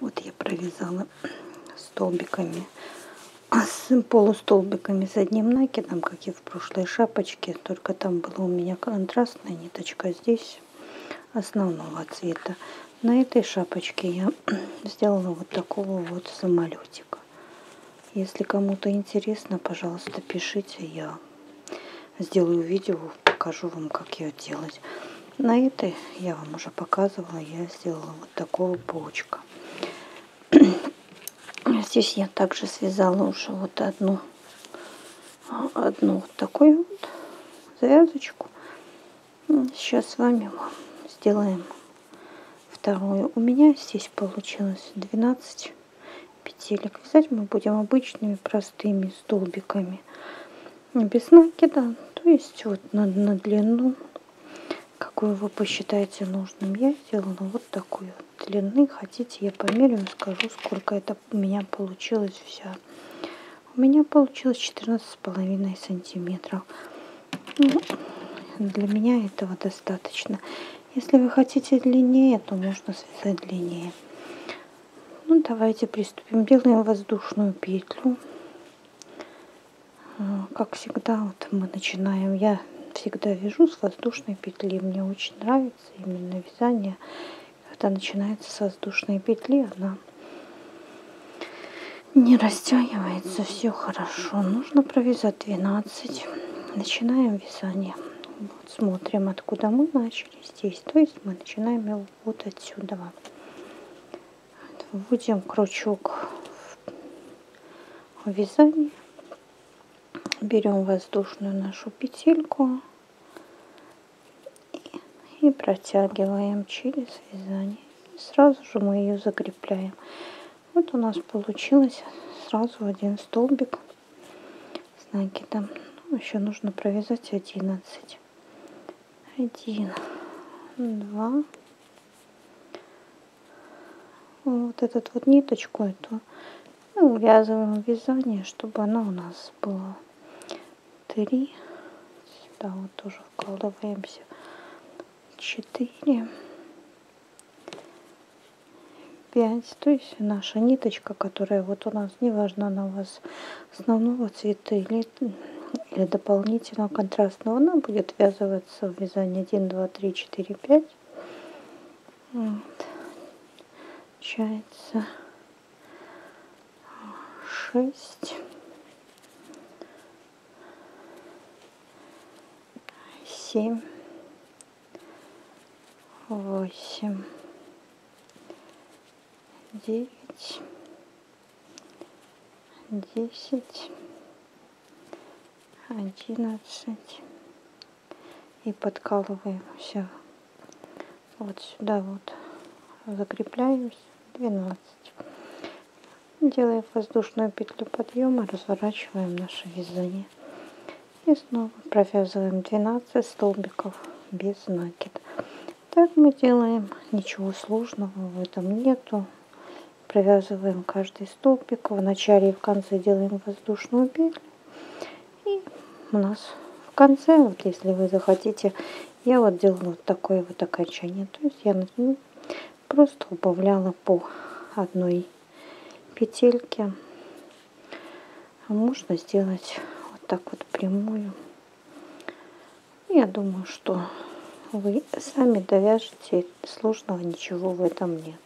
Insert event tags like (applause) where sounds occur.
Вот я провязала столбиками, с полустолбиками с одним накидом, как и в прошлой шапочке, только там была у меня контрастная ниточка, здесь основного цвета. На этой шапочке я (clears throat) сделала вот такого вот самолетика. Если кому-то интересно, пожалуйста, пишите, я сделаю видео, покажу вам, как ее делать. На этой я вам уже показывала, я сделала вот такого паучка. Здесь я также связала уже вот одну, одну вот такую вот завязочку. Сейчас с вами сделаем вторую. У меня здесь получилось 12 петелек. Вязать мы будем обычными простыми столбиками. Без накида, то есть вот на, на длину, какую вы посчитаете нужным. Я сделала вот такую длины. Хотите, я померяю, скажу, сколько это у меня получилось вся. У меня получилось 14 с половиной сантиметров. Ну, для меня этого достаточно. Если вы хотите длиннее, то можно связать длиннее. Ну, давайте приступим. Делаем воздушную петлю. А, как всегда, вот мы начинаем. Я всегда вяжу с воздушной петли. Мне очень нравится именно вязание. Когда начинается с воздушной петли, она не растягивается, все хорошо. Нужно провязать 12. Начинаем вязание. Вот смотрим, откуда мы начали здесь. То есть мы начинаем его вот отсюда вводим крючок в вязание, берем воздушную нашу петельку и, протягиваем через вязание. И сразу же мы ее закрепляем. Вот у нас получилось сразу один столбик с накидом. Ну, еще нужно провязать 11. Один, два, вот этот вот ниточку эту ну, увязываем вязание, чтобы она у нас была три. Сюда вот тоже вкладываемся. Четыре. Пять. То есть наша ниточка, которая вот у нас, неважно, она у вас основного цвета или, или дополнительного контрастного, она будет вязываться в вязании 1, 2, 3, 4, 5. Вот получается шесть, семь, восемь, девять, десять, одиннадцать и подкалываем все вот сюда вот закрепляюсь 12. Делаем воздушную петлю подъема, разворачиваем наше вязание. И снова провязываем 12 столбиков без накида. Так мы делаем, ничего сложного в этом нету. Провязываем каждый столбик. В начале и в конце делаем воздушную петлю. И у нас в конце, вот если вы захотите, я вот делаю вот такое вот окончание. То есть я просто убавляла по одной петельке. А можно сделать вот так вот прямую. Я думаю, что вы сами довяжете, сложного ничего в этом нет.